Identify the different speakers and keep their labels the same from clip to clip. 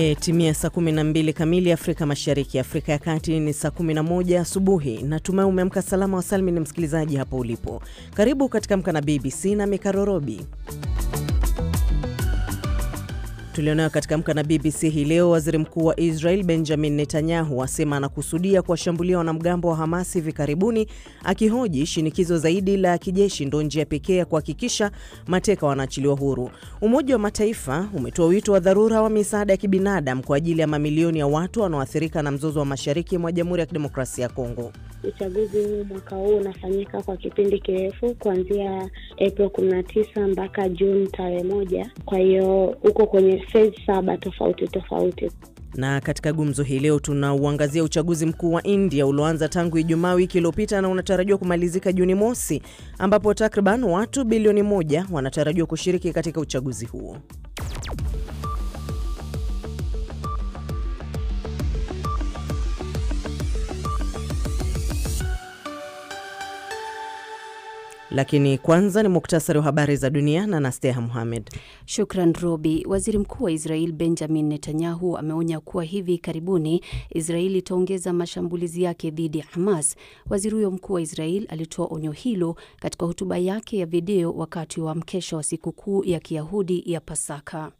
Speaker 1: Imetimia saa 12 kamili Afrika Mashariki, Afrika ya Kati ni saa 11 asubuhi. Natumai umeamka salama wasalmi ni msikilizaji hapo ulipo. Karibu katika Amka na BBC na Mikarorobi tulionayo katika Amka na BBC hii leo. Waziri mkuu wa Israel Benjamin Netanyahu asema anakusudia kuwashambulia wanamgambo wa Hamas hivi karibuni, akihoji shinikizo zaidi la kijeshi ndo njia pekee ya kuhakikisha mateka wanaachiliwa huru. Umoja wa Mataifa umetoa wito wa dharura wa misaada ya kibinadamu kwa ajili ya mamilioni ya watu wanaoathirika na mzozo wa mashariki mwa Jamhuri ya Kidemokrasia ya Kongo.
Speaker 2: Uchaguzi huu mwaka huu unafanyika kwa kipindi kirefu kuanzia April kumi na tisa mpaka Juni tarehe moja. Kwa hiyo uko kwenye fezi saba tofauti tofauti.
Speaker 1: Na katika gumzo hii leo tunauangazia uchaguzi mkuu wa India ulioanza tangu Ijumaa wiki iliyopita na unatarajiwa kumalizika Juni mosi, ambapo takriban watu bilioni moja wanatarajiwa kushiriki katika uchaguzi huo. Lakini kwanza ni muktasari wa habari za dunia na Nasteha Muhamed.
Speaker 3: Shukran Robi. Waziri mkuu wa Israel Benjamin Netanyahu ameonya kuwa hivi karibuni Israel itaongeza mashambulizi yake dhidi ya Hamas. Waziri huyo mkuu wa Israel alitoa onyo hilo katika hotuba yake ya video wakati wa mkesha wa sikukuu ya Kiyahudi ya Pasaka.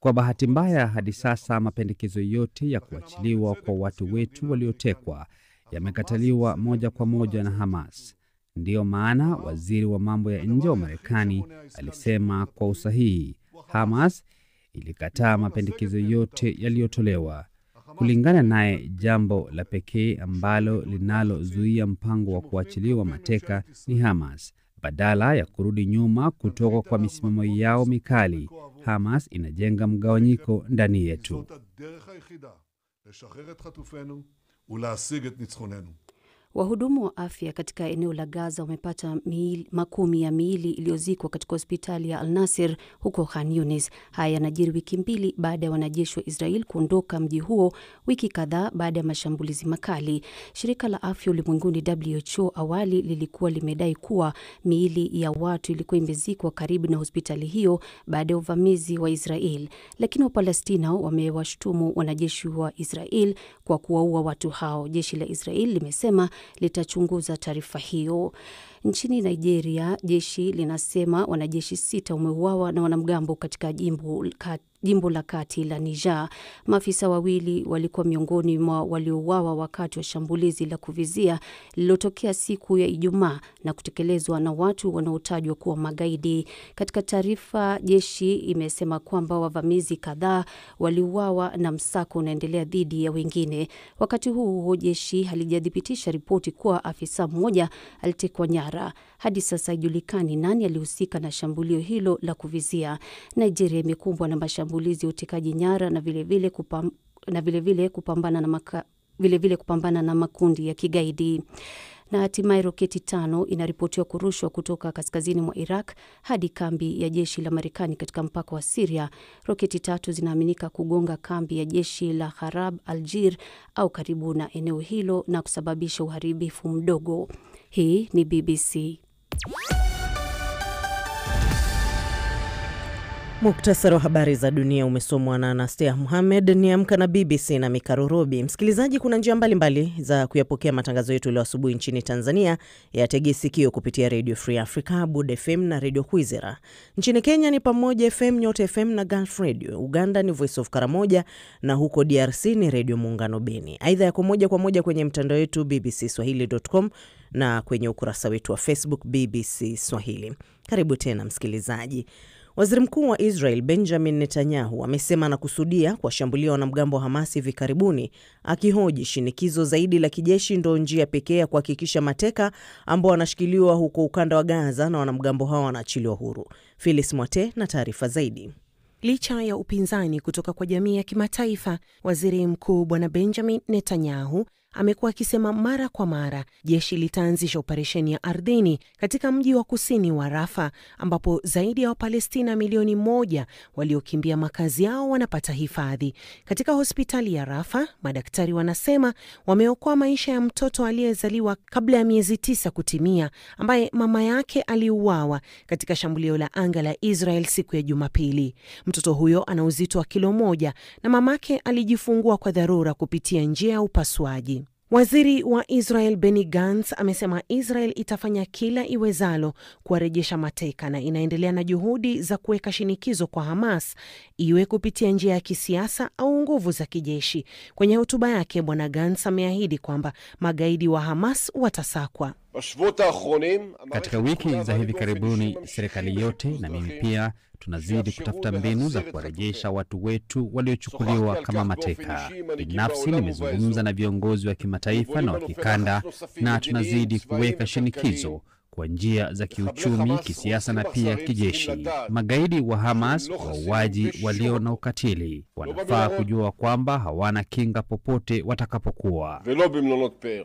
Speaker 4: Kwa bahati mbaya, hadi sasa mapendekezo yote ya kuachiliwa kwa watu wetu waliotekwa yamekataliwa moja kwa moja na Hamas. Ndiyo maana waziri wa mambo ya nje wa Marekani alisema kwa usahihi, Hamas ilikataa mapendekezo yote yaliyotolewa. Kulingana naye, jambo la pekee ambalo linalozuia mpango wa kuachiliwa mateka ni Hamas. Badala ya kurudi nyuma kutoka kwa misimamo yao mikali, Hamas inajenga mgawanyiko ndani yetu. ולהשיג את ניצחוננו.
Speaker 3: Wahudumu wa afya katika eneo la Gaza wamepata miili, makumi ya miili iliyozikwa katika hospitali ya Al-Nasir huko Khan Yunis. Haya yanajiri wiki mbili baada ya wanajeshi wa Israel kuondoka mji huo, wiki kadhaa baada ya mashambulizi makali. Shirika la afya ulimwenguni WHO awali lilikuwa limedai kuwa miili ya watu ilikuwa imezikwa karibu na hospitali hiyo baada ya uvamizi wa Israel, lakini Wapalestina wamewashtumu wanajeshi wa Israel kwa kuwaua watu hao. Jeshi la Israel limesema litachunguza taarifa hiyo. Nchini Nigeria, jeshi linasema wanajeshi sita wameuawa na wanamgambo katika jimbo jimbo la kati la Niger. Maafisa wawili walikuwa miongoni mwa waliouawa wakati wa shambulizi la kuvizia lililotokea siku ya Ijumaa na kutekelezwa na watu wanaotajwa kuwa magaidi. Katika taarifa, jeshi imesema kwamba wavamizi kadhaa waliuawa na msako unaendelea dhidi ya wengine. Wakati huu huo, jeshi halijathibitisha ripoti kuwa afisa mmoja alitekwa nyara. Hadi sasa haijulikani nani alihusika na shambulio hilo la kuvizia. Nigeria imekumbwa na mashambulizi ya utekaji nyara na vilevile kupam, na vilevile kupambana na maka, vilevile kupambana na makundi ya kigaidi na hatimaye roketi tano inaripotiwa kurushwa kutoka kaskazini mwa Iraq hadi kambi ya jeshi la Marekani katika mpaka wa Siria. Roketi tatu zinaaminika kugonga kambi ya jeshi la Harab Aljir au karibu na eneo hilo na kusababisha uharibifu mdogo. Hii ni BBC.
Speaker 1: Muktasari wa habari za dunia umesomwa na Anastea Muhamed. Ni Amka na BBC na Mikarorobi. Msikilizaji, kuna njia mbalimbali mbali za kuyapokea matangazo yetu leo asubuhi nchini Tanzania. Yatege sikio kupitia Radio Free Africa, Bud FM na Radio Kwizera. Nchini Kenya ni Pamoja FM, Nyota FM na Gulf Radio. Uganda ni Voice of Karamoja na huko DRC ni Redio Muungano Beni. Aidha, yako moja kwa moja kwenye mtandao wetu BBC Swahili.com na kwenye ukurasa wetu wa Facebook BBC Swahili. Karibu tena msikilizaji. Waziri mkuu wa Israel Benjamin Netanyahu amesema anakusudia kuwashambulia wanamgambo wa Hamas hivi karibuni, akihoji shinikizo zaidi la kijeshi ndo njia pekee ya kuhakikisha mateka ambao wanashikiliwa huko ukanda wa Gaza na wanamgambo hao wanaachiliwa huru. Filis Mwate na taarifa zaidi.
Speaker 5: Licha ya upinzani kutoka kwa jamii ya kimataifa, waziri mkuu Bwana Benjamin Netanyahu amekuwa akisema mara kwa mara jeshi litaanzisha operesheni ya ardhini katika mji wa kusini wa Rafa ambapo zaidi ya Wapalestina milioni moja waliokimbia makazi yao wanapata hifadhi. Katika hospitali ya Rafa, madaktari wanasema wameokoa maisha ya mtoto aliyezaliwa kabla ya miezi tisa kutimia, ambaye mama yake aliuawa katika shambulio la anga la Israel siku ya Jumapili. Mtoto huyo ana uzito wa kilo moja na mamake alijifungua kwa dharura kupitia njia ya upasuaji. Waziri wa Israel Benny Gantz amesema Israel itafanya kila iwezalo kuwarejesha mateka na inaendelea na juhudi za kuweka shinikizo kwa Hamas, iwe kupitia njia ya kisiasa au nguvu za kijeshi. Kwenye hotuba yake, Bwana Gantz ameahidi kwamba magaidi wa Hamas watasakwa.
Speaker 4: Katika wiki za hivi karibuni, serikali yote na mimi pia tunazidi kutafuta mbinu za kuwarejesha watu wetu waliochukuliwa kama mateka. Binafsi nimezungumza na viongozi wa kimataifa na wa kikanda, na tunazidi kuweka shinikizo kwa njia za kiuchumi, kisiasa na pia kijeshi. Magaidi wa Hamas, wauaji walio na ukatili, wanafaa kujua kwamba hawana kinga popote watakapokuwa.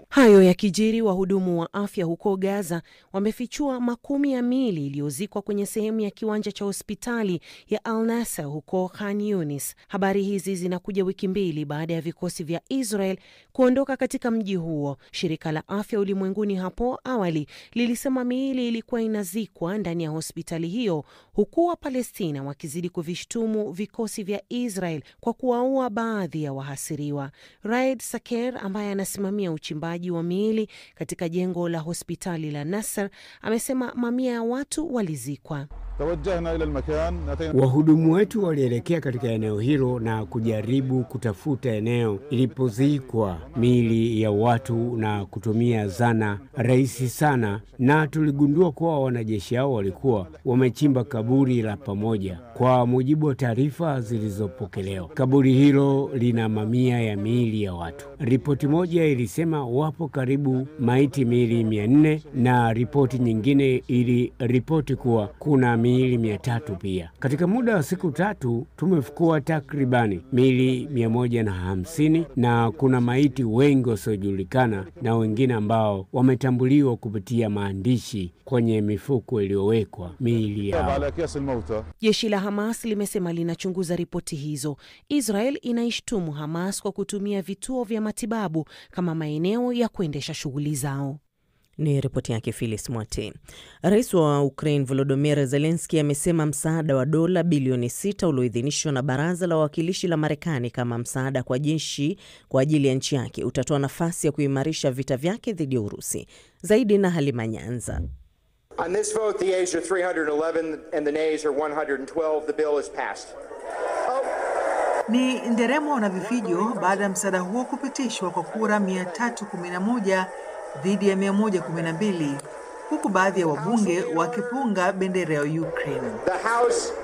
Speaker 5: Hayo yakijiri, wahudumu wa afya huko Gaza wamefichua makumi ya miili iliyozikwa kwenye sehemu ya kiwanja cha hospitali ya Al Nasser huko Khan Yunis. Habari hizi zinakuja wiki mbili baada ya vikosi vya Israel kuondoka katika mji huo. Shirika la Afya Ulimwenguni hapo awali lilisema miili ilikuwa inazikwa ndani ya hospitali hiyo, huku Wapalestina wakizidi kuvishtumu vikosi vya Israel kwa kuwaua baadhi ya wahasiriwa. Raed Saker ambaye anasimamia uchimbaji wa miili katika jengo la hospitali la Nasser amesema mamia ya watu walizikwa.
Speaker 6: Wahudumu wetu walielekea katika eneo hilo na kujaribu kutafuta eneo ilipozikwa miili ya watu na kutumia zana rahisi sana, na tuligundua kuwa wanajeshi hao walikuwa wamechimba kaburi la pamoja. Kwa mujibu wa taarifa zilizopokelewa, kaburi hilo lina mamia ya miili ya watu. Ripoti moja ilisema wapo karibu maiti miili mia nne na ripoti nyingine iliripoti kuwa kuna miili mia tatu pia. Katika muda wa siku tatu tumefukua takribani miili mia moja na hamsini na kuna maiti wengi wasiojulikana na wengine ambao wametambuliwa kupitia maandishi kwenye mifuko iliyowekwa miili yao.
Speaker 5: Jeshi la Hamas limesema linachunguza ripoti hizo. Israel inaishtumu Hamas kwa kutumia vituo vya matibabu kama maeneo ya kuendesha shughuli zao.
Speaker 1: Ni ripoti yake Filis Mwati. Rais wa Ukraine Volodymyr Zelenski amesema msaada wa dola bilioni sita ulioidhinishwa na baraza la wawakilishi la Marekani kama msaada kwa jeshi kwa ajili ya nchi yake utatoa nafasi ya kuimarisha vita vyake dhidi ya Urusi. Zaidi na Halima Nyanza.
Speaker 7: On this vote, the ayes are 311 and the nays are 112. The bill is passed.
Speaker 8: Ni nderemo na vifijo baada ya msaada huo kupitishwa kwa kura 311 dhidi ya 112 huku baadhi ya wabunge wakipunga bendera ya Ukraine.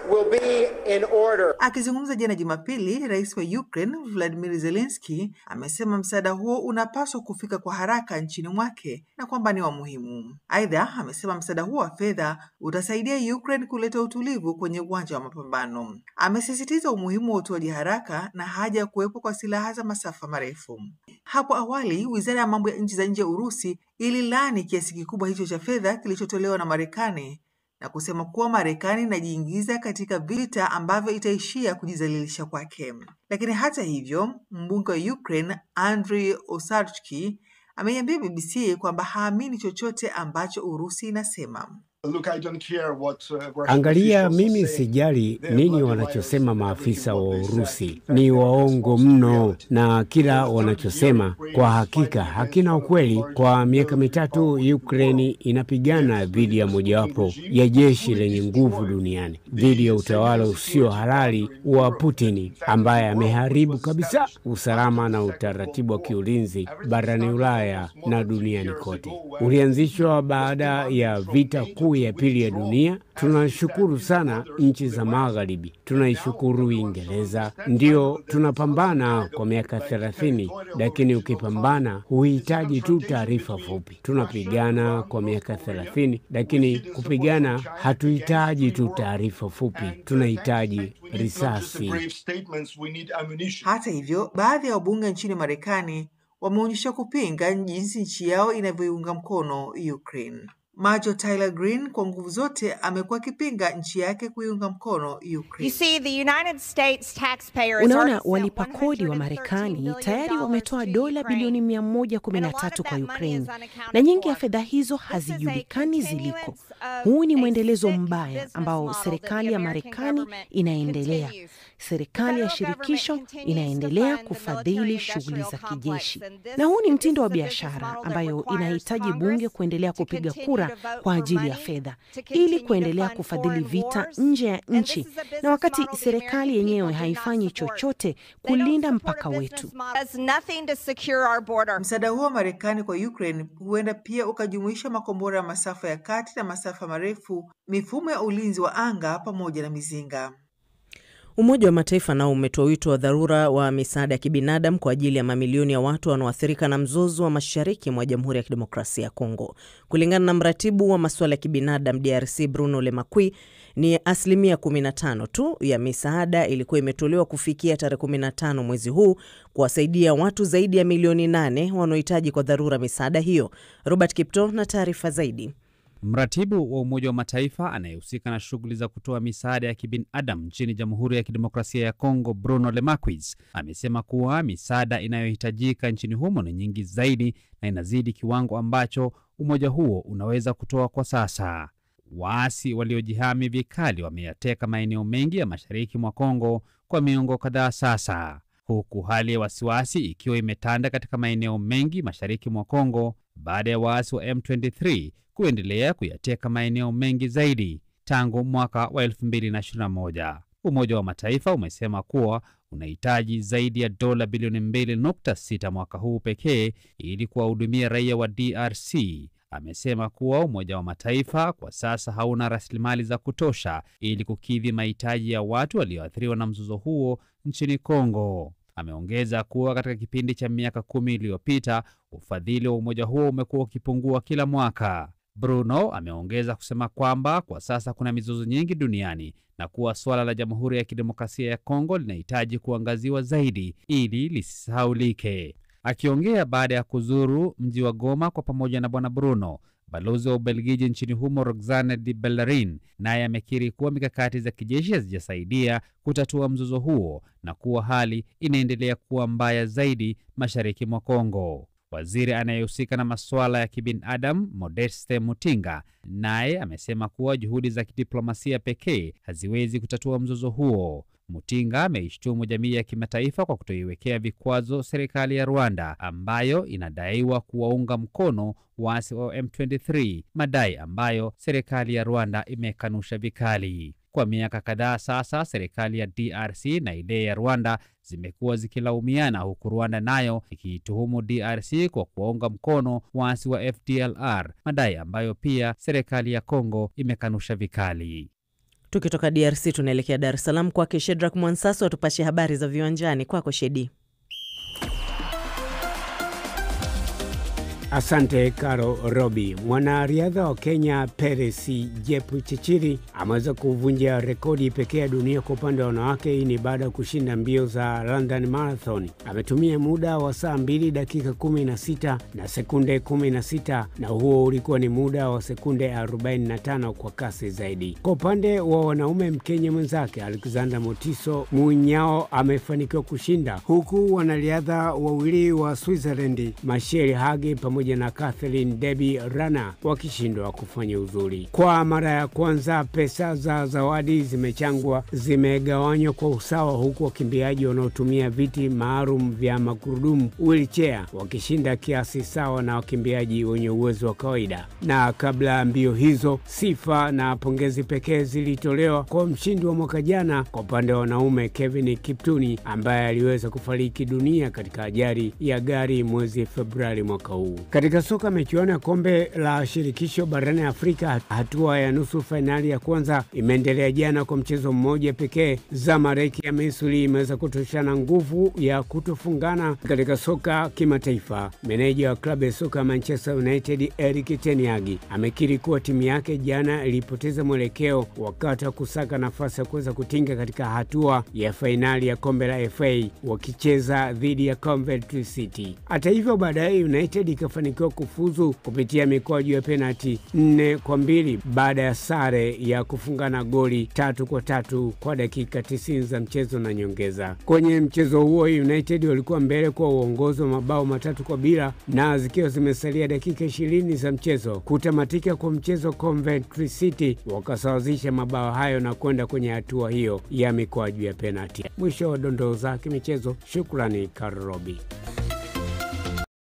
Speaker 7: Will be in order.
Speaker 8: Akizungumza jana Jumapili, rais wa Ukraine Vladimir Zelensky amesema msaada huo unapaswa kufika kwa haraka nchini mwake na kwamba ni wa muhimu. Aidha, amesema msaada huo wa fedha utasaidia Ukraine kuleta utulivu kwenye uwanja wa mapambano. Amesisitiza umuhimu wa utoaji haraka na haja ya kuwepo kwa silaha za masafa marefu. Hapo awali, wizara ya mambo ya nchi za nje ya Urusi ililaani kiasi kikubwa hicho cha fedha kilichotolewa na Marekani na kusema kuwa Marekani inajiingiza katika vita ambavyo itaishia kujizalilisha kwake. Lakini hata hivyo, mbunge wa Ukraine Andriy Osarchki ameiambia BBC kwamba haamini chochote ambacho Urusi inasema.
Speaker 9: Look, I don't care what, uh,
Speaker 6: Angalia, mimi sijali nini wanachosema maafisa wa. Urusi, ni waongo mno, na kila wanachosema kwa hakika hakina ukweli. Kwa miaka mitatu Ukraini inapigana dhidi ya mojawapo ya jeshi lenye nguvu duniani, dhidi ya utawala usio halali wa Putini ambaye ameharibu kabisa usalama na utaratibu wa kiulinzi barani Ulaya na duniani kote. Ulianzishwa baada ya vita kuu ya pili ya dunia. Tunashukuru sana nchi za Magharibi, tunaishukuru Uingereza. Ndio tunapambana kwa miaka thelathini, lakini ukipambana huhitaji tu taarifa fupi. Tunapigana kwa miaka thelathini, lakini kupigana hatuhitaji tu taarifa fupi, tunahitaji risasi.
Speaker 8: Hata hivyo, baadhi ya wabunge nchini Marekani wameonyesha kupinga jinsi nchi yao inavyoiunga mkono Ukraine. Majo Tyler Green kwa nguvu zote amekuwa akipinga nchi yake kuiunga mkono Ukraine.
Speaker 5: Unaona, walipa kodi wa Marekani tayari wametoa dola bilioni 113 kwa Ukraine, na nyingi ya fedha hizo hazijulikani ziliko. Huu ni mwendelezo mbaya ambao serikali ya Marekani inaendelea. Serikali ya shirikisho inaendelea kufadhili shughuli za kijeshi, na huu ni mtindo wa biashara ambayo inahitaji bunge kuendelea kupiga kura kwa ajili ya fedha ili kuendelea kufadhili vita nje ya nchi, na wakati serikali yenyewe haifanyi chochote kulinda mpaka wetu.
Speaker 8: Msaada huo wa Marekani kwa Ukraine huenda pia ukajumuisha makombora ya masafa ya kati na masafa marefu, mifumo ya ulinzi wa anga pamoja na mizinga.
Speaker 1: Umoja wa Mataifa nao umetoa wito wa dharura wa misaada ya kibinadamu kwa ajili ya mamilioni ya watu wanaoathirika na mzozo wa mashariki mwa Jamhuri ya Kidemokrasia ya Kongo. Kulingana na mratibu wa masuala ya kibinadamu DRC Bruno Lemakui, ni asilimia 15 tu ya misaada ilikuwa imetolewa kufikia tarehe 15 mwezi huu kuwasaidia watu zaidi ya milioni 8 wanaohitaji kwa dharura misaada hiyo. Robert Kipto na taarifa zaidi.
Speaker 4: Mratibu wa Umoja wa Mataifa anayehusika na shughuli za kutoa misaada ya kibinadamu nchini Jamhuri ya Kidemokrasia ya Kongo, Bruno Lemarquis, amesema kuwa misaada inayohitajika nchini humo ni nyingi zaidi na inazidi kiwango ambacho umoja huo unaweza kutoa kwa sasa. Waasi waliojihami vikali wameyateka maeneo mengi ya mashariki mwa Kongo kwa miongo kadhaa sasa, huku hali ya wasiwasi ikiwa imetanda katika maeneo mengi mashariki mwa Kongo baada ya waasi wa M23 kuendelea kuyateka maeneo mengi zaidi tangu mwaka wa 2021. Umoja wa Mataifa umesema kuwa unahitaji zaidi ya dola bilioni 2.6 mwaka huu pekee ili kuwahudumia raia wa DRC. Amesema kuwa Umoja wa Mataifa kwa sasa hauna rasilimali za kutosha ili kukidhi mahitaji ya watu walioathiriwa na mzozo huo nchini Kongo. Ameongeza kuwa katika kipindi cha miaka kumi iliyopita ufadhili wa umoja huo umekuwa ukipungua kila mwaka. Bruno ameongeza kusema kwamba kwa sasa kuna mizozo nyingi duniani na kuwa suala la Jamhuri ya Kidemokrasia ya Kongo linahitaji kuangaziwa zaidi ili lisisahaulike. Akiongea baada ya kuzuru mji wa Goma kwa pamoja na Bwana Bruno, balozi wa Ubelgiji nchini humo Roxane de Bellerin naye amekiri kuwa mikakati za kijeshi hazijasaidia kutatua mzozo huo na kuwa hali inaendelea kuwa mbaya zaidi mashariki mwa Kongo. Waziri anayehusika na masuala ya kibinadamu Modeste Mutinga naye amesema kuwa juhudi za kidiplomasia pekee haziwezi kutatua mzozo huo. Mutinga ameishtumu jamii ya kimataifa kwa kutoiwekea vikwazo serikali ya Rwanda ambayo inadaiwa kuwaunga mkono waasi wa M23, madai ambayo serikali ya Rwanda imekanusha vikali. Kwa miaka kadhaa sasa, serikali ya DRC na ile ya Rwanda zimekuwa zikilaumiana, huku Rwanda nayo ikiituhumu DRC kwa kuwaunga mkono waasi wa FDLR, madai ambayo pia serikali ya Kongo imekanusha vikali.
Speaker 1: Tukitoka DRC tunaelekea Dar es Salaam kwake Shedrak Mwansaso atupashe habari za viwanjani. Kwako Shedi.
Speaker 6: Asante Karo Robi. Mwanariadha wa Kenya Peresi Jepchirchir ameweza kuvunja rekodi pekee ya dunia kwa upande wa wanawake. Hii ni baada ya kushinda mbio za London Marathon. Ametumia muda wa saa 2 dakika 16 na sekunde 16, na huo ulikuwa ni muda wa sekunde 45 kwa kasi zaidi. Kwa upande wa wanaume, Mkenya mwenzake Alexander Motiso Munyao amefanikiwa kushinda, huku wanariadha wawili wa Switzerland Machel Hagi pamoja na Catherine Debbie Rana wakishindwa kufanya uzuri. Kwa mara ya kwanza pesa za zawadi zimechangwa zimegawanywa kwa usawa, huku wakimbiaji wanaotumia viti maalum vya magurudumu wheelchair wakishinda kiasi sawa na wakimbiaji wenye uwezo wa kawaida. Na kabla ya mbio hizo, sifa na pongezi pekee zilitolewa kwa mshindi wa mwaka jana kwa upande wa wanaume Kevin Kiptuni ambaye aliweza kufariki dunia katika ajali ya gari mwezi Februari mwaka huu. Katika soka, michuano ya kombe la shirikisho barani Afrika, hatua ya nusu fainali ya kwanza imeendelea jana kwa mchezo mmoja pekee. Zamalek ya Misri imeweza kutoshana nguvu ya kutofungana katika soka kimataifa. Meneja wa klabu ya soka ya Manchester United Erik Teniagi amekiri kuwa timu yake jana ilipoteza mwelekeo wakati wa kusaka nafasi ya kuweza kutinga katika hatua ya fainali ya kombe la FA wakicheza dhidi ya Coventry City. Hata hivyo, baadaye United ikafanikiwa kufuzu kupitia mikwaju ya penati nne kwa mbili baada ya sare ya kufungana goli tatu kwa tatu kwa dakika 90 za mchezo na nyongeza. Kwenye mchezo huo United walikuwa mbele kwa uongozi wa mabao matatu kwa bila, na zikiwa zimesalia dakika ishirini za mchezo kutamatika kwa mchezo, Coventry City wakasawazisha mabao hayo na kwenda kwenye hatua hiyo ya mikwaju ya penati. Mwisho wa dondoo zake michezo. Shukrani Karobi.